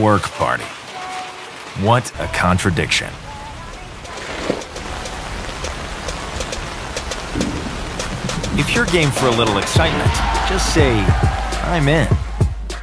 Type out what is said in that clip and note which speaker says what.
Speaker 1: work party. What a contradiction. If you're game for a little excitement, just say, I'm in.